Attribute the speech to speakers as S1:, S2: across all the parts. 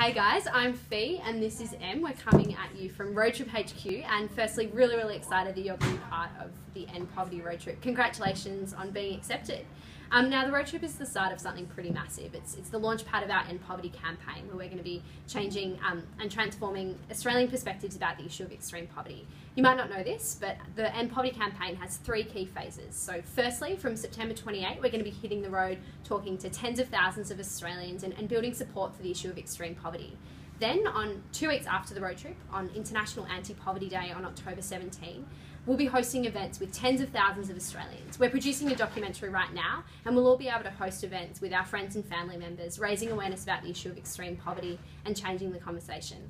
S1: Hey guys, I'm Fi and this is Em. We're coming at you from Road Trip HQ and firstly really really excited that you're going to be part of the End Poverty Road Trip. Congratulations on being accepted. Um, now the road trip is the start of something pretty massive. It's, it's the launch pad of our End Poverty campaign where we're going to be changing um, and transforming Australian perspectives about the issue of extreme poverty. You might not know this, but the End Poverty campaign has three key phases. So firstly, from September 28, we're going to be hitting the road talking to tens of thousands of Australians and, and building support for the issue of extreme poverty. Then, on two weeks after the road trip, on International Anti Poverty Day on October 17, we'll be hosting events with tens of thousands of Australians. We're producing a documentary right now, and we'll all be able to host events with our friends and family members, raising awareness about the issue of extreme poverty and changing the conversation.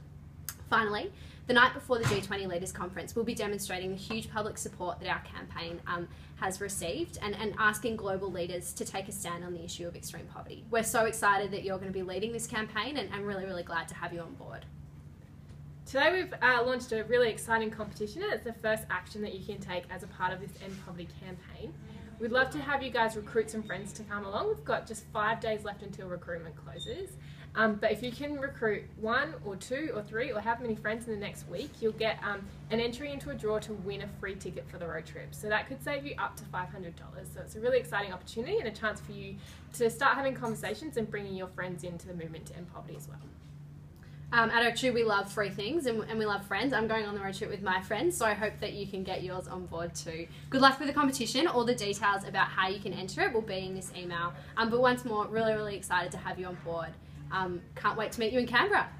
S1: Finally, the night before the G20 Leaders Conference, we'll be demonstrating the huge public support that our campaign um, has received and, and asking global leaders to take a stand on the issue of extreme poverty. We're so excited that you're going to be leading this campaign and I'm really, really glad to have you on board.
S2: Today we've uh, launched a really exciting competition and it's the first action that you can take as a part of this End Poverty campaign. We'd love to have you guys recruit some friends to come along. We've got just five days left until recruitment closes. Um, but if you can recruit one or two or three or have many friends in the next week, you'll get um, an entry into a draw to win a free ticket for the road trip. So that could save you up to $500. So it's a really exciting opportunity and a chance for you to start having conversations and bringing your friends into the movement to end poverty as well.
S1: Um, at Oak we love free things and, and, we love friends. I'm going on the road trip with my friends, so I hope that you can get yours on board too. Good luck with the competition. All the details about how you can enter it will be in this email. Um, but once more, really, really excited to have you on board. Um, can't wait to meet you in Canberra.